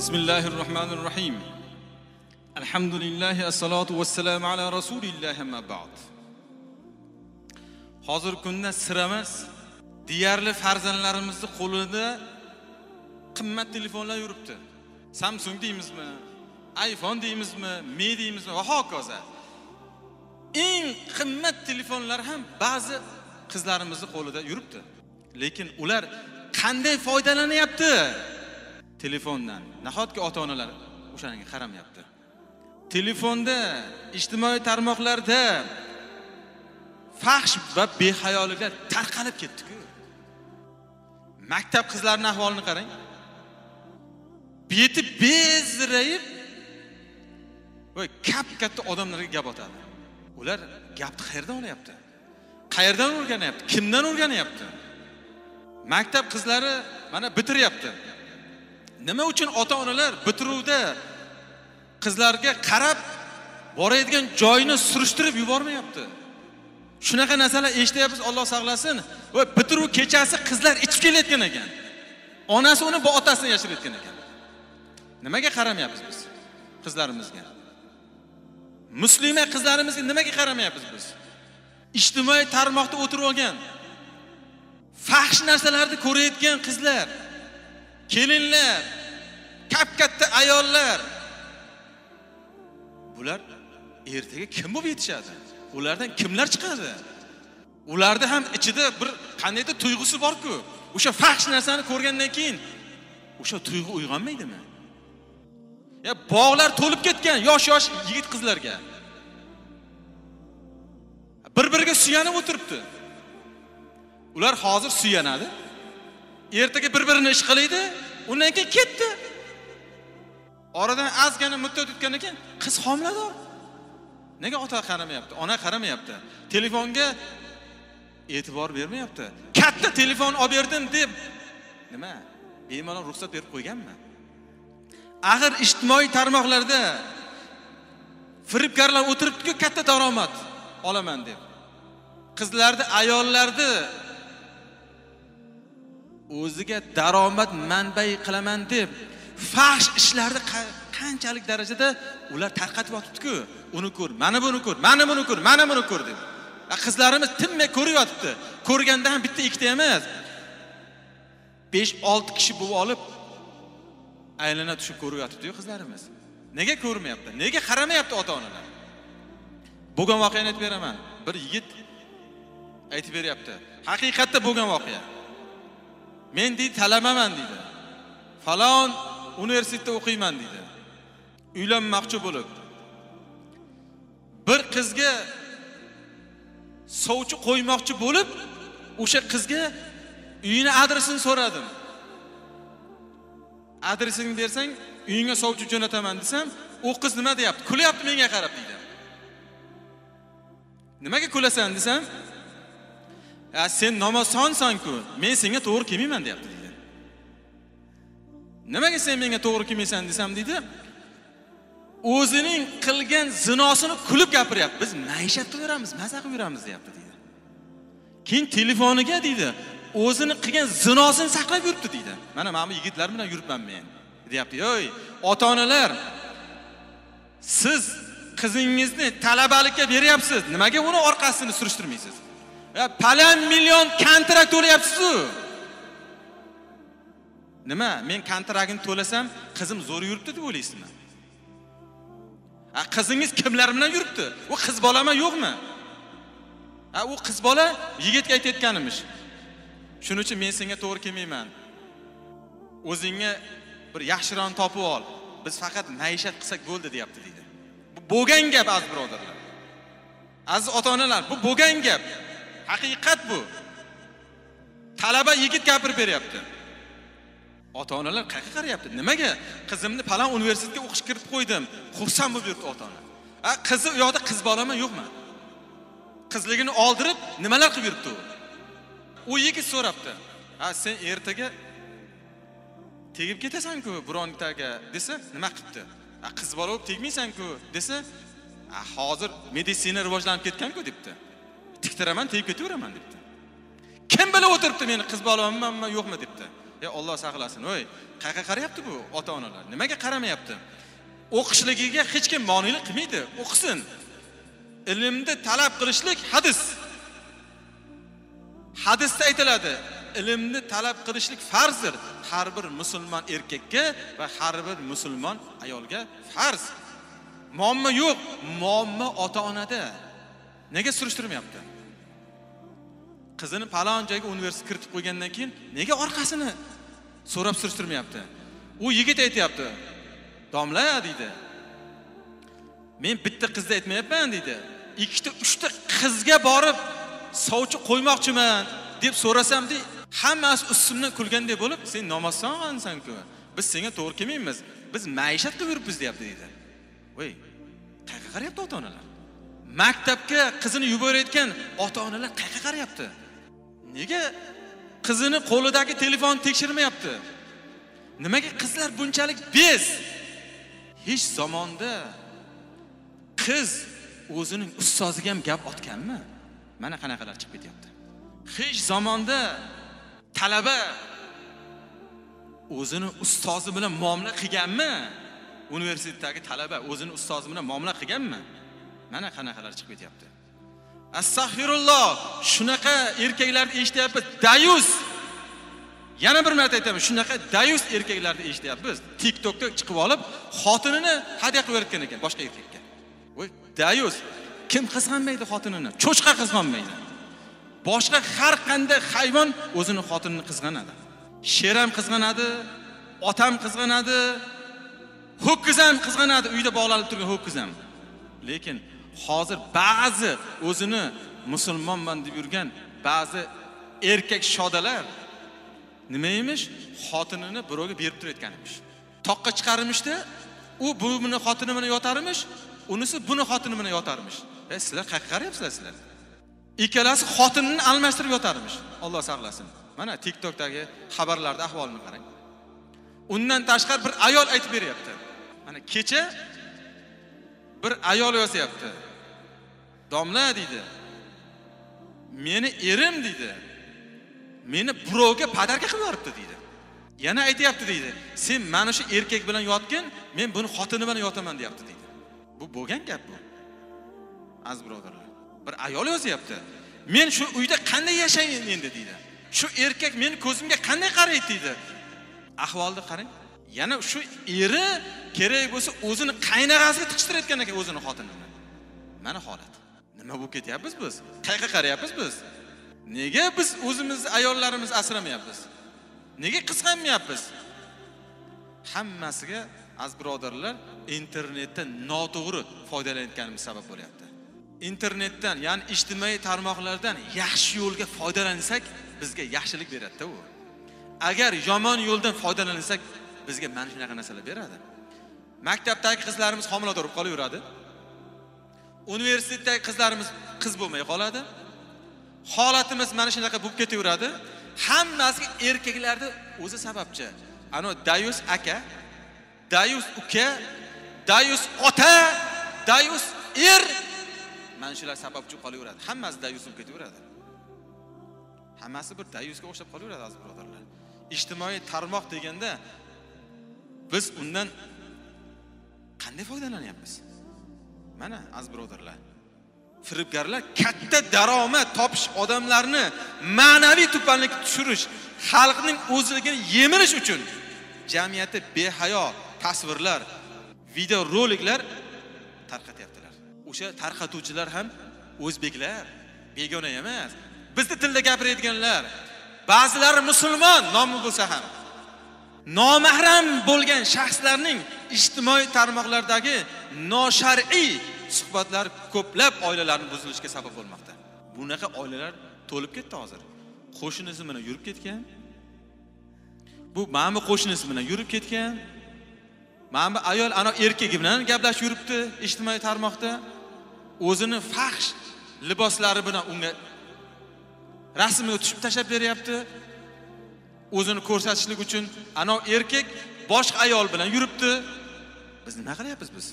بسم الله الرحمن الرحيم الحمد لله الصلاة والسلام على رسول الله أما بعد hozirgi kunda sir emas deyarli farzandlarimizni qo'lida qimmat telefonlar yuribdi samsung deymizmi iphone deymizmi me deymizmi va hokazo eng qimmat telefonlar ham ba'zi qizlarimizni qo'lida yuribdi lekin ular qanday foydalanyapti Telefondan. Nahotki ota onalar o'shanga qaramayapti telefonda ijtimoiy tarmoqlarda fahsh va behayoliklar tarqalib ketdiku. Maktab qizlarini ahvolini qarang. Beti bezrayib va kap katta odamlarga gap otadi. Ular gapni qayerdan olyapti? Qayerdan o'rganyapti? Kimdan o'rganyapti? Maktab qizlari mana bitiryapti. Nima uchun ota onalar bitiruvda qizlarga qarab boradigan joyini surishtirib yubormayapti? Shunaqa narsalar eshityapmiz olloh saqlasin va bitiruv kechasi qizlar ichib kelayotgan ekan. Onasi uni bu otasini yashirayotgan ekan. Nimaga qaramayapmiz biz qizlarimizga? Muslima qizlarimizga nimaga qaramayapmiz biz? Ijtimoiy tarmoqda o'tirib olgan fahsh narsalarni ko'rayotgan qizlar kelinlar kap katta ayollar. Bular ertaga kim bo'lib yetishadi? Ulardan kimlar chiqadi? Ularni ham ichida bir qandaydir tuyg'usi borku. O'sha fahsh narsani ko'rgandan keyin o'sha tuyg'u uyg'onmaydimi? Ya bog'lar to'lib ketgan yosh yosh yigit qizlarga. Bir biriga suyanib o'tiribdi. Ular hozir suyanadi. Ertaga bir birini ish qilaydi undan keyin ketdi. Oradan ozgina muddat o'tgandan keyin qiz homilador. Nega ota qaramayapti ona qaramayapti telefonga e'tibor bermayapti. Katta telefon olib berdim deb nima bemalol ruxsat berib qo'yganmi? Axir ijtimoiy tarmoqlarda firibgarlar o'tiribdiku katta daromad olaman deb. Qizlarni ayollarni o'ziga daromad manbai qilaman deb fahsh ishlarni qanchalik darajada ular tarqatib yotibdiku? Uni ko'r mana buni ko'r mana buni ko'r mana buni ko'r deb. Qizlarimiz tinmay ko'rib yotibdi. Ko'rganda ham bitta ikkita emas. Besh olti kishi bo'lib olib aylana tushib ko'rib yotibdiyu qizlarimiz. Nega ko'rmayapti? Nega qaramayapti ota onalar bo'lgan voqeani aytib beraman. Bir yigit aytib beryapti. Haqiqatda bo'lgan voqea. Men deydi talabaman deydi. Falon universitetda o'qiyman deydi. Uylanmoqchi bo'lib. Bir qizga sovchi qo'ymoqchi bo'lib o'sha qizga uyini adresini so'radim. Adresingni bersang uyingga sovchi jo'nataman desam u qiz nima deyapti? Kulyapti menga qarab deydi. Nimaga kulasan desam sen nomosonsanku men senga to'g'ri kelmayman deyapti deydi nimaga sen menga to'g'ri kelmaysan desam deydi. O'zining qilgan zinosini kulib gapiryapti. Biz maishat qilaveramiz maza qilib yuramiz deyapti deydi keyin telefoniga deydi o'zini qilgan zinosini saqlab yuribdi deydi. Mana mana bu yigitlar bilan yuribman men deyapti. Ey ota onalar siz qizingizni talabalikka beryapsiz. Nimaga uni orqasini surishtirmaysiz? Palan million kontrakt to'layapsizu nima men kontraktni to'lasam qizim zo'r yuribdi deb o'ylaysizmi? Qizingiz kimlar bilan yuribdi? U qiz bolami yo'qmi? U qiz bola yigitga aytayotgan emish shuning uchun men senga to'g'ri kelmayman. O'zingga bir yaxshiroqni topib ol. Biz faqat maishat qilsak bo'ldi deyapti deydi. Bu bo'lgan gap aziz birodarlar. Aziz ota onalar bu bo'lgan gap. Haqiqat bu. Talaba yigit gapirib beryapti. Ota onalar qayerga qarayapti? Nimaga? Qizimni falon universitetga o'qishga kiritib qo'ydim. Xursand bo'lib yuribdi ota ona a qizi u yoqda qiz bolami yo'qmi? Qizligini oldirib nimalar qilib yuribdi u? U yigit so'rabdi. A sen ertaga tegib ketasanku birontaga desa nima qilibdi a qiz bola bo'lib tegmaysanku desa a hozir meditsina rivojlanib ketganku debdi. Tiktiraman tegib ketaveraman debdi. Kim bilib o'tiribdi meni qiz bolamanmi yo'qmi debdi. Ey olloh saqlasin voy qayerga qarayapti bu ota onalar nimaga qaramayapti? O'qishligiga hech kim monelik qilmaydi o'qisin. Ilmni talab qilishlik hadis. Hadisda aytiladi ilmni talab qilishlik farzdir. Har bir musulmon erkakka va har bir musulmon ayolga farz. Muammo yo'q muammo ota onada nega surishtirmayapti? Qizini palon joyga universitet kiritib qo'ygandan keyin nega orqasini so'rab surishtirmayapti? U yigit aytyapti. Domla deydi. Men bitta qizni aytmayapman deydi. Ikkita uchta qizga borib sovchi qo'ymoqchiman deb so'rasam dey hammasi ustimdan kulgandek bo'lib sen namozxon biz senga to'g'ri kelmaymiz biz maishat qilib yuribmiz deyapti deydi. Voy qayerga qarayapti ota onalar maktabga qizini yuborayotgan ota onalar qayerga qarayapti? Nega qizini qo'lidagi telefonni tekshirmayapti? Nimaga qizlar bunchalik bez hech zamonda qiz o'zining ustoziga ham gap otganmi? Mana qanaqalar chiqib ketyapti. Hech zamonda talaba o'zini ustozi bilan muomala qilganmi? Universitetdagi talaba o'zini ustozi bilan muomala qilganmi? Mana qanaqalar chiqib ketyapti. Astag'firulloh shunaqa erkaklarni eshityapmiz. Dayus! Yana bir marta aytaman shunaqa dayus erkaklarni eshityapmiz. Tiktokda chiqib olib xotinini hadya qilib yuborayotgan ekan boshqa erkakka. Voy dayus! Kim qizg'anmaydi xotinini? Cho'chqa qizg'anmaydi boshqa har qanday hayvon o'zini xotinini qizg'anadi. Sher ham qizg'anadi ot ham qizg'anadi ho'kiz ham qizg'anadi. Uyda bog'lanib turgan ho'kiz ham. Lekin hozir ba'zi o'zini musulmonman deb yurgan ba'zi erkak shodalar nima emish? Xotinini birovga berib turayotgan emish. Toqqa chiqarmishda u buni xotini bilan yotarmish unisi buni xotini bilan yotarmish e sizlar qayerga qarayapsizlar sizlar? Ikkalasi xotinini almashtirib yotarmish olloh saqlasin mana tiktokdagi xabarlarni ahvolini qarang. Undan tashqari bir ayol aytib beryapti. Mana kecha bir ayol yozyapti. Domla deydi meni erim deydi meni birovga podarka qilib yuboribdi deydi yana aytyapti deydi sen mana shu erkak bilan yotgin men buni xotini bilan yotaman deyapti deydi bu bo'lgan gap bu. Aziz birodarlar bir ayol yozyapti. Men shu uyda qanday yashayin endi deydi shu erkak meni ko'zimga qanday qaraydi deydi ahvolni qarang. Yana shu eri kerak bo'lsa o'zini qaynog'asiga tiqishtirayotgan ekan o'zini xotinini. Mana holat. Nima bo'lib ketyapmiz biz? Qayerga qarayapmiz biz? Nega biz o'zimizni ayollarimizni asramayapmiz? Nega qizg'anmayapmiz hammasiga aziz birodarlar internetdan noto'g'ri foydalanayotganimiz sabab bo'lyapti. Internetdan ya'ni ijtimoiy tarmoqlardan yaxshi yo'lga foydalansak bizga yaxshilik beradida u. Agar yomon yo'ldan foydalansak bizga mana shunaqa narsalar beradi. Maktabdagi qizlarimiz homilador bo'lib qolaveradi. Universitetdagi qizlarimiz qiz bo'lmay qoladi. Holatimiz mana shunaqa bo'lib ketaveradi. Hammasiga erkaklarni o'zi sababchi. Anavi dayus aka dayus uka dayus ota dayus er. Mana shular sababchi qolaveradi. Hammasi dayus bo'lib ketaveradi. Hammasi bir dayusga o'xshab qolaveradi aziz birodarlar. Ijtimoiy tarmoq deganda biz undan qanday foydalanyapmiz? Mana aziz birodarlar firibgarlar katta daromad topish odamlarni ma'naviy tubanlikka tushirish xalqning o'zligini yemirish uchun jamiyatda behayo tasvirlar video roliklar tarqatyaptilar. O'sha tarqatuvchilar ham o'zbeklar begona emas. Bizni tilda gapiradiganlar ba'zilari musulmon nomi bo'lsa ham nomahram bo'lgan shaxslarning ijtimoiy tarmoqlardagi noshar'iy suhbatlar ko'plab oilalarni buzilishiga sabab bo'lmoqda. Bunaqa oilalar to'lib ketdi hozir. Qo'shnisi bilan yurib ketgan. Bu mana bu qo'shnisi bilan yurib ketgan. Mana bu ayol ana erkagi bilan gaplashib yuribdi ijtimoiy tarmoqda. O'zini faxsh liboslari bilan unga rasmga tushib tashlab beryapti. O'zini ko'rsatishlik uchun anov erkak boshqa ayol bilan yuribdi. Biz nima qilyapmiz biz?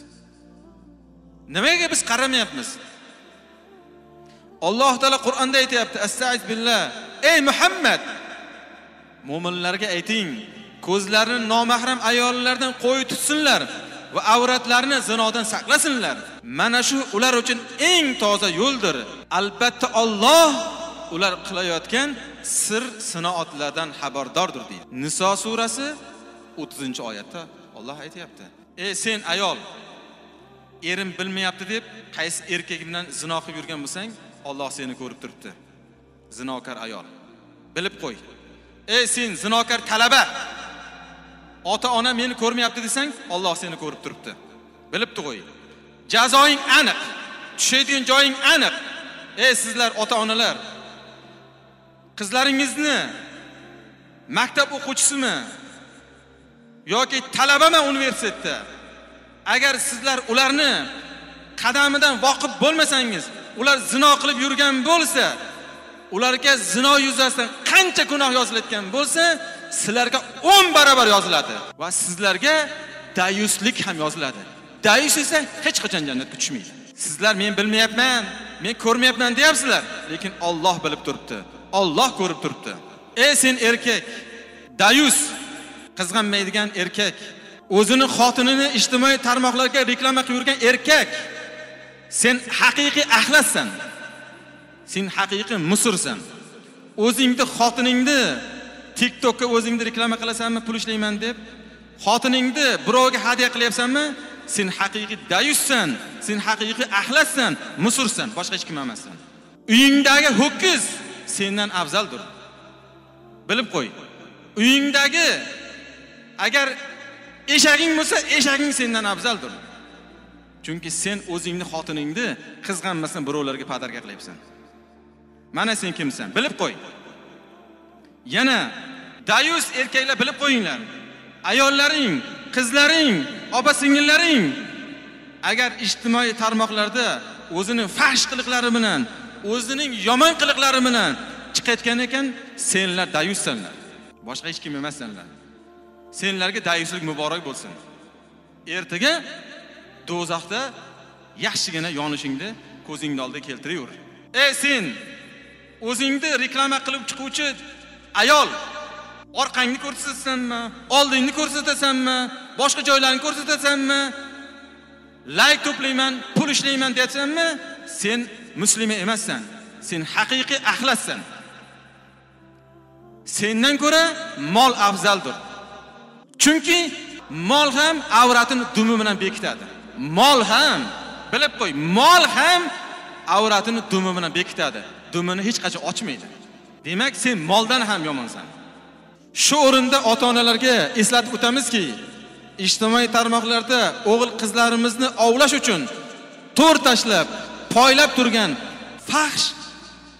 Nimaga biz qaramayapmiz? Alloh taolo qur'onda aytyapti astaiz billah. Ey muhammad! Mo'minlarga ayting ko'zlarini nomahram ayollardan qo'y tutsinlar va avratlarini zinodan saqlasinlar. Mana shu ular uchun eng toza yo'ldir. Albatta Alloh ular qilayotgan sir sinoatlardan xabardordir deydi. Niso surasi 30 oyatda Alloh aytyapti. Ey sen ayol erim bilmayapti deb qaysi erkak bilan zino qilib yurgan bo'lsang Alloh seni ko'rib turibdi. Zinokor ayol bilib qo'y. Ey sen zinokor talaba ota ona meni ko'rmayapti desang Alloh seni ko'rib turibdi. Bilibdi qo'y. Jazoing aniq tushadigan joying aniq. Ey sizlar ota onalar qizlaringizni maktab o'quvchisimi yoki talabami universitetda? Agar sizlar ularni qadamidan voqif bo'lmasangiz ular zino qilib yurgan bo'lsa ularga zino yuzasidan qancha gunoh yozilayotgan bo'lsa sizlarga 10 barobar yoziladi va sizlarga dayuslik ham yoziladi. Dayus esa hech qachon jannatga tushmaydi. Sizlar men bilmayapman men ko'rmayapman deyapsizlar lekin Alloh bilib turibdi. Alloh ko'rib turibdi. Ey sen erkak dayus qizg'anmaydigan erkak o'zini xotinini ijtimoiy tarmoqlarga reklama qilib yurgan erkak sen haqiqiy axlatsan sen haqiqiy musursan. O'zingni xotiningni tiktokka o'zingni reklama qilasanmi pul ishlayman deb xotiningni birovga hadya qilyapsanmi sen haqiqiy dayussan sen haqiqiy axlatsan musursan boshqa hech kim emassan uyingdagi ho'kiz sendan afzaldir bilib qo'y. Uyingdagi agar eshaging bo'lsa eshaging sendan afzaldir chunki sen o'zingni xotiningni qizg'anmasdan birovlarga padarga qilyapsan. Mana sen kimsan? Bilib qo'y. Yana dayus erkaklar bilib qo'yinglar. Ayollaring qizlaring opa singillaring agar ijtimoiy tarmoqlarda o'zini fahsh qiliqlari bilan o'zining yomon qiliqlari bilan chiqayotgan ekan senlar dayussanlar boshqa hech kim emassanlar. Senlarga dayuslik muborak bo'lsin. Ertaga do'zaxda yaxshigina yonishingni ko'zingni oldiga keltiraver ey sen o'zingni reklama qilib chiquvchi ayol orqangni ko'rsatasanmi oldingni ko'rsatasanmi boshqa joylarni ko'rsatasanmi layk to'playman pul ishlayman deyapsanmi sen muslima emassan sen haqiqiy axlatsan. Sendan ko'ra mol afzaldir. Chunki mol ham avratini dumi bilan bekitadi. Mol ham bilib qo'y mol ham avratini dumi bilan bekitadi. Dumini hech qachon ochmaydi. Demak sen moldan ham yomonsan. Shu o'rinda ota onalarga eslatib o'tamizki ijtimoiy tarmoqlarda o'g'il qizlarimizni ovlash uchun to'r tashlab poylab turgan fahsh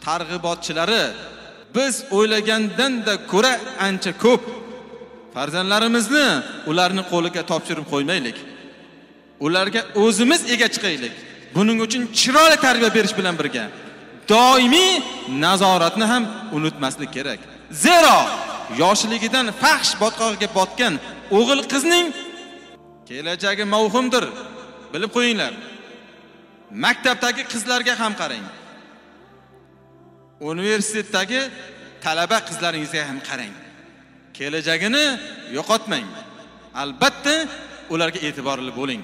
targ'ibotchilari biz o'ylagandan-da ko'ra ancha ko'p. Farzandlarimizni ularni qo'liga topshirib qo'ymaylik. Ularga o'zimiz ega chiqaylik. Buning uchun chiroyli tarbiya berish bilan birga doimiy nazoratni ham unutmaslik kerak. Zero yoshligidan fahsh botqog'iga botgan o'g'il qizning kelajagi mavhumdir. Bilib qo'yinglar. Maktabdagi qizlarga ham qarang. Universitetdagi talaba qizlaringizga ham qarang. Kelajagini yo'qotmang. Albatta ularga e'tiborli bo'ling.